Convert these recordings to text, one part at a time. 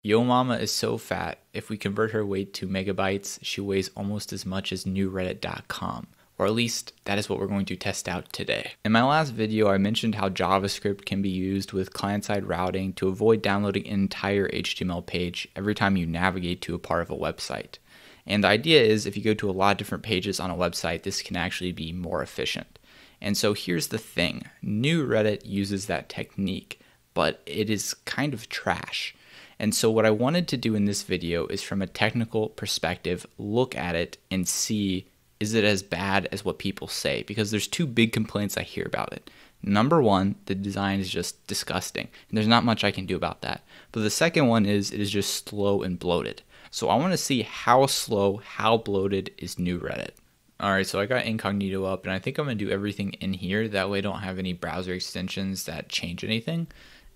Yo Mama is so fat, if we convert her weight to megabytes, she weighs almost as much as newreddit.com. Or at least, that is what we're going to test out today. In my last video, I mentioned how JavaScript can be used with client side routing to avoid downloading an entire HTML page every time you navigate to a part of a website. And the idea is if you go to a lot of different pages on a website, this can actually be more efficient. And so here's the thing New Reddit uses that technique, but it is kind of trash. And so, what I wanted to do in this video is from a technical perspective, look at it and see is it as bad as what people say? Because there's two big complaints I hear about it. Number one, the design is just disgusting, and there's not much I can do about that. But the second one is it is just slow and bloated. So I want to see how slow, how bloated is new Reddit. All right, so I got incognito up, and I think I'm gonna do everything in here. That way, I don't have any browser extensions that change anything.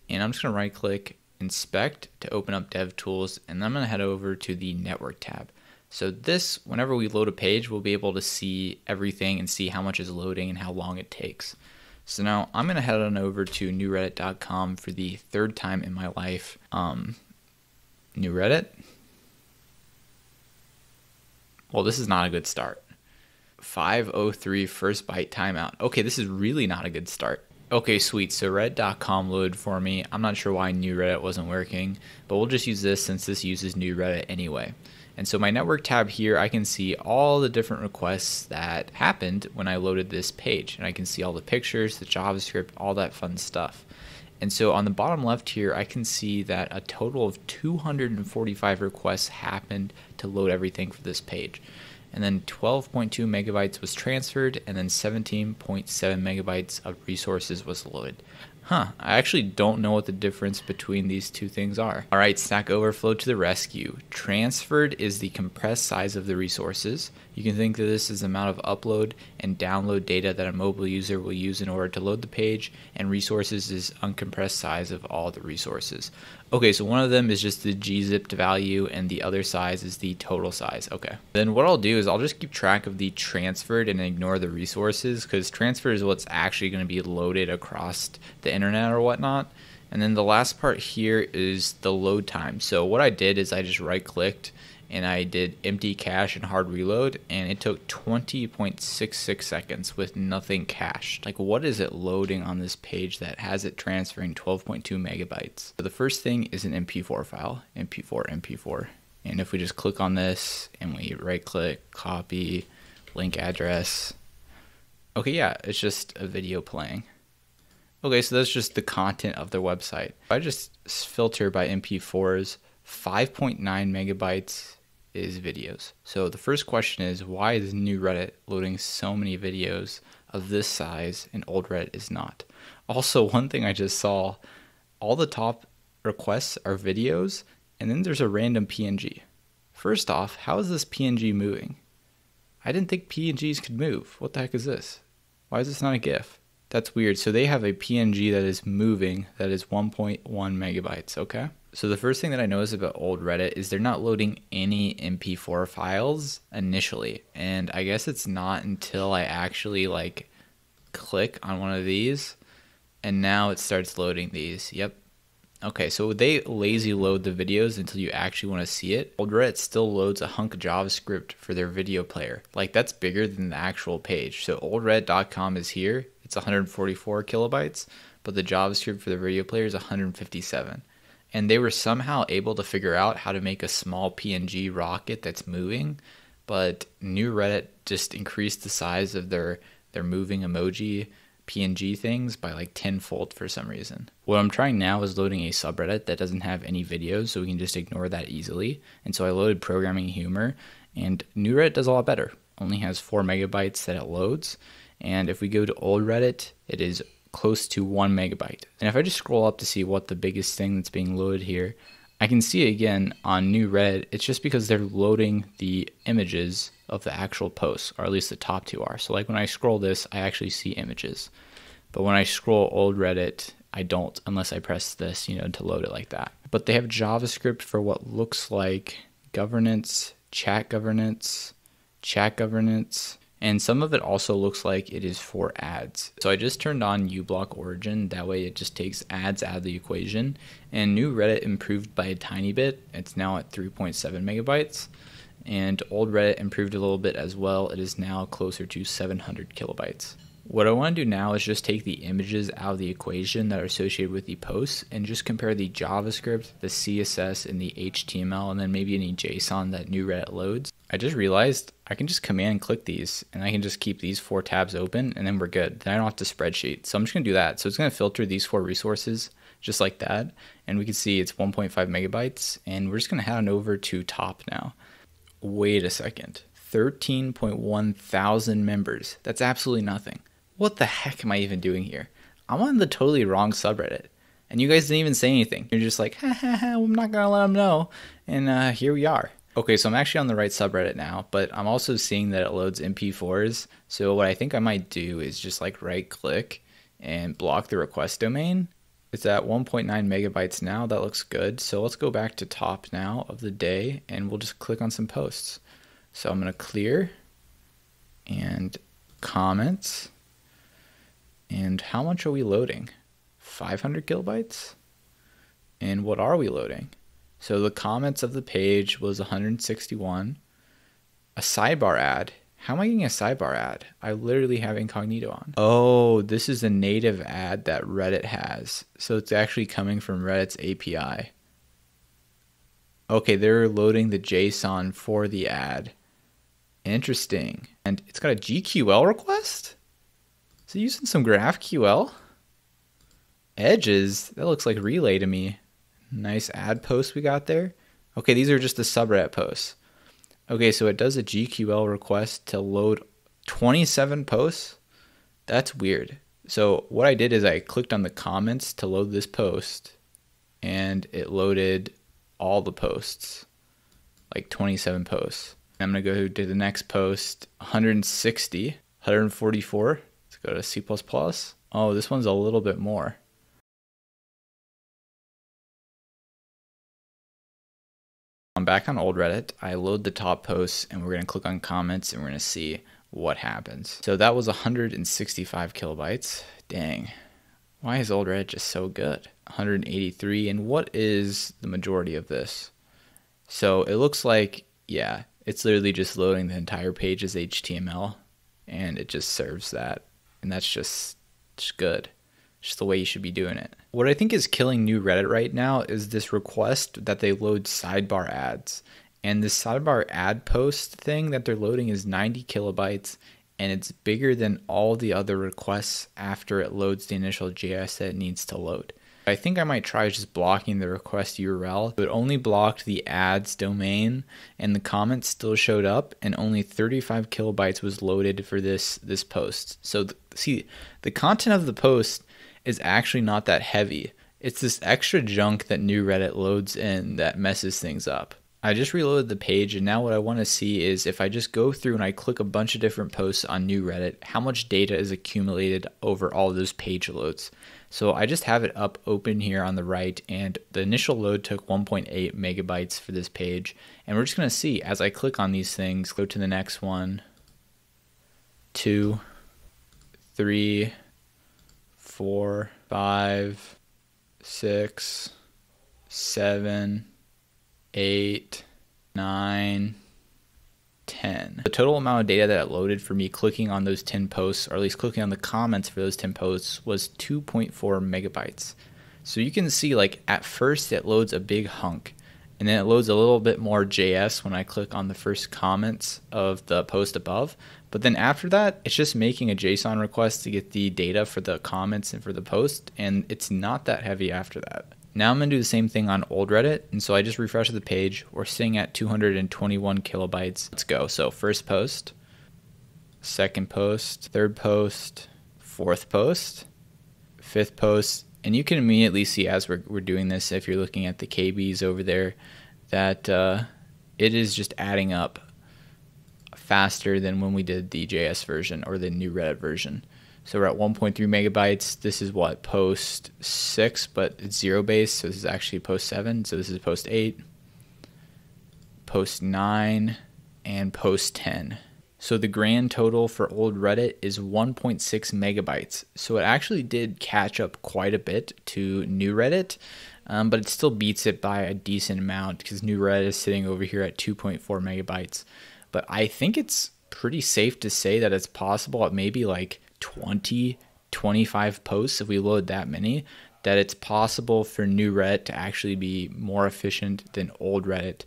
And I'm just gonna right click inspect to open up DevTools, and I'm to head over to the network tab. So this, whenever we load a page, we'll be able to see everything and see how much is loading and how long it takes. So now I'm going to head on over to newreddit.com for the third time in my life. Um, new Reddit. Well, this is not a good start. 503 first byte timeout. Okay, this is really not a good start. Okay, sweet. So Reddit.com loaded for me. I'm not sure why new Reddit wasn't working, but we'll just use this since this uses new Reddit anyway. And so my network tab here, I can see all the different requests that happened when I loaded this page. And I can see all the pictures, the JavaScript, all that fun stuff. And so on the bottom left here, I can see that a total of 245 requests happened to load everything for this page and then 12.2 megabytes was transferred, and then 17.7 megabytes of resources was loaded. Huh, I actually don't know what the difference between these two things are. All right, Stack Overflow to the rescue. Transferred is the compressed size of the resources. You can think of this as the amount of upload and download data that a mobile user will use in order to load the page, and resources is uncompressed size of all the resources. Okay, so one of them is just the gzipped value, and the other size is the total size. Okay. Then what I'll do is I'll just keep track of the transferred and ignore the resources, because transferred is what's actually going to be loaded across the internet or whatnot. And then the last part here is the load time. So what I did is I just right clicked and I did empty cache and hard reload, and it took 20.66 seconds with nothing cached. Like, what is it loading on this page that has it transferring 12.2 megabytes? So the first thing is an MP4 file, MP4, MP4. And if we just click on this and we right click, copy, link address, okay, yeah, it's just a video playing. Okay, so that's just the content of their website. I just filter by MP4s, 5.9 megabytes is videos. So the first question is why is new Reddit loading so many videos of this size and old Reddit is not? Also, one thing I just saw, all the top requests are videos and then there's a random PNG. First off, how is this PNG moving? I didn't think PNGs could move. What the heck is this? Why is this not a GIF? That's weird. So they have a PNG that is moving that is 1.1 megabytes, okay? So the first thing that I noticed about old Reddit is they're not loading any MP4 files initially. And I guess it's not until I actually like click on one of these and now it starts loading these. Yep. Okay, so they lazy load the videos until you actually want to see it. Old Reddit still loads a hunk of JavaScript for their video player. Like that's bigger than the actual page. So oldreddit.com is here it's 144 kilobytes, but the JavaScript for the video player is 157. And they were somehow able to figure out how to make a small PNG rocket that's moving, but new Reddit just increased the size of their their moving emoji PNG things by like tenfold for some reason. What I'm trying now is loading a subreddit that doesn't have any videos, so we can just ignore that easily. And so I loaded programming humor, and new Reddit does a lot better. Only has four megabytes that it loads, and if we go to old Reddit, it is close to one megabyte. And if I just scroll up to see what the biggest thing that's being loaded here, I can see again on new Reddit, it's just because they're loading the images of the actual posts, or at least the top two are. So like when I scroll this, I actually see images. But when I scroll old Reddit, I don't unless I press this, you know, to load it like that. But they have JavaScript for what looks like governance, chat governance, chat governance, and some of it also looks like it is for ads. So I just turned on uBlock Origin, that way it just takes ads out of the equation, and new Reddit improved by a tiny bit. It's now at 3.7 megabytes, and old Reddit improved a little bit as well. It is now closer to 700 kilobytes. What I want to do now is just take the images out of the equation that are associated with the posts and just compare the JavaScript, the CSS, and the HTML, and then maybe any JSON that new Reddit loads. I just realized I can just command click these and I can just keep these four tabs open and then we're good. Then I don't have to spreadsheet. So I'm just to do that. So it's to filter these four resources just like that. And we can see it's 1.5 megabytes. And we're just to head on over to top now. Wait a second. 13.1 thousand members. That's absolutely nothing what the heck am I even doing here? I'm on the totally wrong subreddit. And you guys didn't even say anything. You're just like, ha ha ha, I'm not gonna let them know. And uh, here we are. Okay, so I'm actually on the right subreddit now, but I'm also seeing that it loads MP4s. So what I think I might do is just like right click and block the request domain. It's at 1.9 megabytes now. That looks good. So let's go back to top now of the day and we'll just click on some posts. So I'm going to clear and comments. And how much are we loading? 500 kilobytes? And what are we loading? So the comments of the page was 161. A sidebar ad. How am I getting a sidebar ad? I literally have incognito on. Oh, this is a native ad that Reddit has. So it's actually coming from Reddit's API. Okay, they're loading the JSON for the ad. Interesting. And it's got a GQL request? So using some GraphQL. Edges, that looks like relay to me. Nice ad post we got there. Okay, these are just the subreddit posts. Okay, so it does a GQL request to load 27 posts. That's weird. So what I did is I clicked on the comments to load this post and it loaded all the posts, like 27 posts. I'm to go to the next post, 160, 144. Let's Go to C++. Oh, this one's a little bit more. I'm back on old Reddit. I load the top posts and we're going to click on comments and we're going to see what happens. So that was 165 kilobytes. Dang. Why is old Reddit just so good? 183. And what is the majority of this? So it looks like, yeah, it's literally just loading the entire page as HTML and it just serves that and that's just just good. Just the way you should be doing it. What I think is killing new Reddit right now is this request that they load sidebar ads. And this sidebar ad post thing that they're loading is 90 kilobytes and it's bigger than all the other requests after it loads the initial JS that it needs to load. I think I might try just blocking the request URL. but only blocked the ads domain and the comments still showed up and only 35 kilobytes was loaded for this this post. So see, the content of the post is actually not that heavy. It's this extra junk that new Reddit loads in that messes things up. I just reloaded the page and now what I want to see is if I just go through and I click a bunch of different posts on new Reddit, how much data is accumulated over all those page loads. So I just have it up open here on the right and the initial load took 1.8 megabytes for this page. And we're just going to see as I click on these things, go to the next one, two, three, four, five, six, seven, eight, nine, 10. The total amount of data that it loaded for me clicking on those 10 posts, or at least clicking on the comments for those 10 posts, was 2.4 megabytes. So you can see, like, at first it loads a big hunk, and then it loads a little bit more JS when I click on the first comments of the post above. But then after that, it's just making a JSON request to get the data for the comments and for the post, and it's not that heavy after that. Now I'm to do the same thing on old Reddit. And so I just refresh the page. We're sitting at 221 kilobytes. Let's go. So first post, second post, third post, fourth post, fifth post. And you can immediately see as we're, we're doing this, if you're looking at the KBs over there, that uh, it is just adding up faster than when we did the JS version or the new Reddit version. So we're at 1.3 megabytes. This is what post six, but it's zero base. So this is actually post seven. So this is post eight, post nine, and post 10. So the grand total for old Reddit is 1.6 megabytes. So it actually did catch up quite a bit to new Reddit, um, but it still beats it by a decent amount because new Reddit is sitting over here at 2.4 megabytes. But I think it's pretty safe to say that it's possible at maybe like 20, 25 posts, if we load that many, that it's possible for new Reddit to actually be more efficient than old Reddit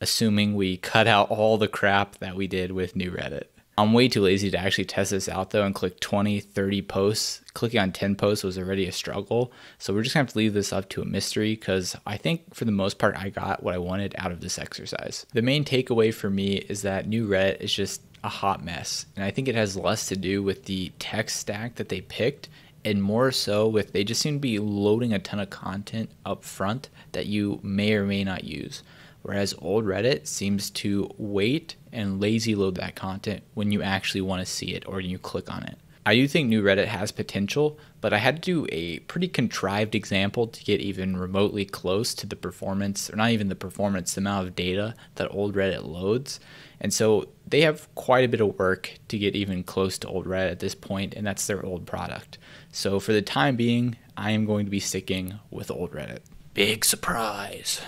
assuming we cut out all the crap that we did with new Reddit. I'm way too lazy to actually test this out though and click 20, 30 posts. Clicking on 10 posts was already a struggle. So we're just gonna have to leave this up to a mystery because I think for the most part I got what I wanted out of this exercise. The main takeaway for me is that new Reddit is just a hot mess. And I think it has less to do with the tech stack that they picked and more so with they just seem to be loading a ton of content up front that you may or may not use whereas old Reddit seems to wait and lazy load that content when you actually want to see it or you click on it. I do think new Reddit has potential, but I had to do a pretty contrived example to get even remotely close to the performance, or not even the performance, the amount of data that old Reddit loads. And so they have quite a bit of work to get even close to old Reddit at this point, and that's their old product. So for the time being, I am going to be sticking with old Reddit. Big surprise.